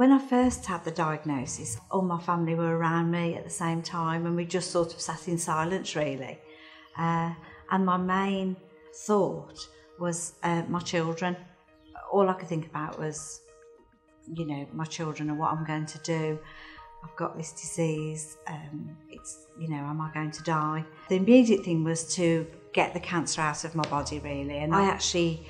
When I first had the diagnosis, all my family were around me at the same time and we just sort of sat in silence really. Uh, and my main thought was uh, my children. All I could think about was, you know, my children and what I'm going to do. I've got this disease. Um, it's, you know, am I going to die? The immediate thing was to get the cancer out of my body, really. And I actually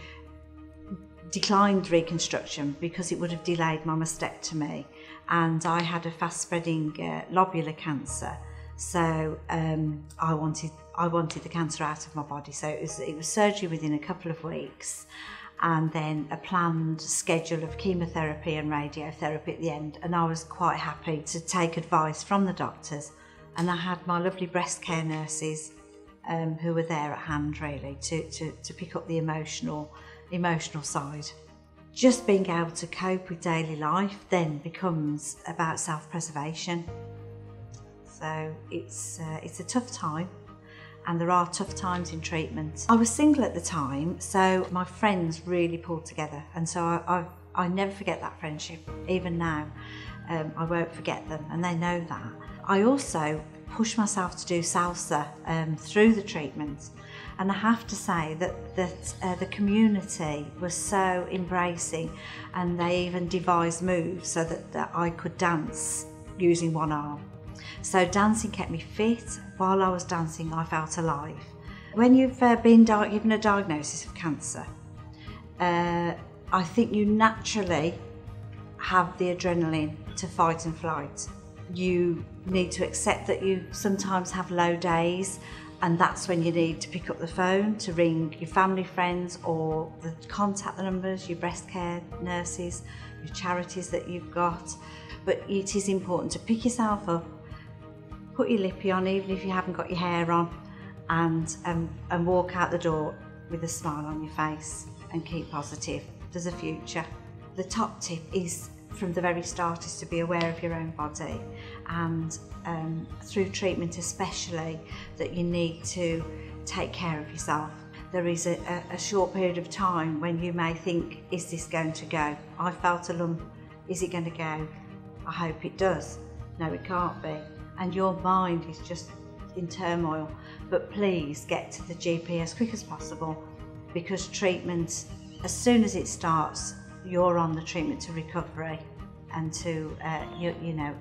declined reconstruction because it would have delayed my mastectomy. And I had a fast spreading uh, lobular cancer. So um, I wanted I wanted the cancer out of my body. So it was, it was surgery within a couple of weeks and then a planned schedule of chemotherapy and radiotherapy at the end. And I was quite happy to take advice from the doctors. And I had my lovely breast care nurses um, who were there at hand really to, to, to pick up the emotional, emotional side. Just being able to cope with daily life then becomes about self-preservation. So it's, uh, it's a tough time and there are tough times in treatment. I was single at the time, so my friends really pulled together, and so I, I, I never forget that friendship, even now. Um, I won't forget them, and they know that. I also pushed myself to do salsa um, through the treatment, and I have to say that that uh, the community was so embracing, and they even devised moves so that, that I could dance using one arm. So dancing kept me fit. While I was dancing, I felt alive. When you've uh, been given a diagnosis of cancer, uh, I think you naturally have the adrenaline to fight and flight. You need to accept that you sometimes have low days and that's when you need to pick up the phone to ring your family friends or the contact numbers your breast care nurses your charities that you've got but it is important to pick yourself up put your lippy on even if you haven't got your hair on and, um, and walk out the door with a smile on your face and keep positive. There's a future. The top tip is from the very start is to be aware of your own body and um, through treatment especially that you need to take care of yourself. There is a, a, a short period of time when you may think, is this going to go? I felt a lump, is it going to go? I hope it does. No, it can't be and your mind is just in turmoil. But please get to the GP as quick as possible because treatment, as soon as it starts, you're on the treatment to recovery and to, uh, you, you know,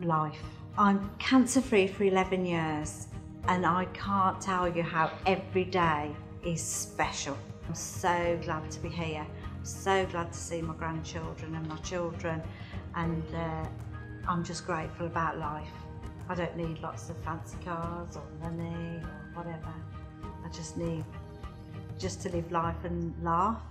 life. I'm cancer free for 11 years and I can't tell you how every day is special. I'm so glad to be here. I'm so glad to see my grandchildren and my children and uh, I'm just grateful about life. I don't need lots of fancy cars or money or whatever. I just need just to live life and laugh